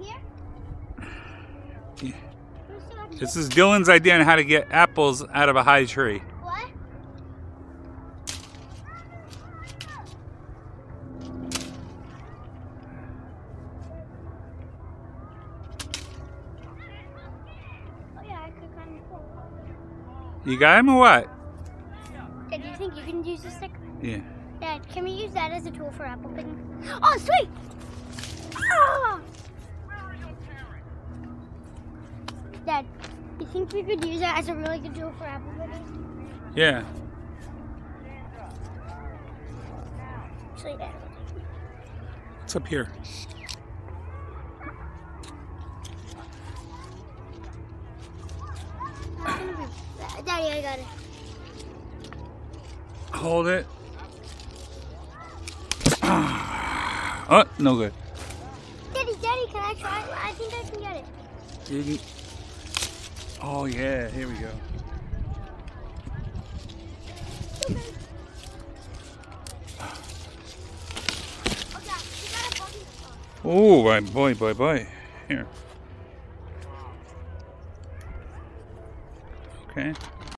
Here? Yeah. Where's the apple? This is Dylan's idea on how to get apples out of a high tree. What? Oh yeah, I could kind of. You got him or what? Dad, do you think you can use the stick? Yeah. Dad, can we use that as a tool for apple picking? Oh, sweet! Dad, you think we could use that as a really good tool for apple picking? Yeah. Actually, Dad. It's up here. Daddy, I got it. Hold it. Oh, no good. Daddy, Daddy, can I try? I think I can get it. You can- Oh yeah, here we go. Oh, boy, boy, boy, boy. Here. Okay.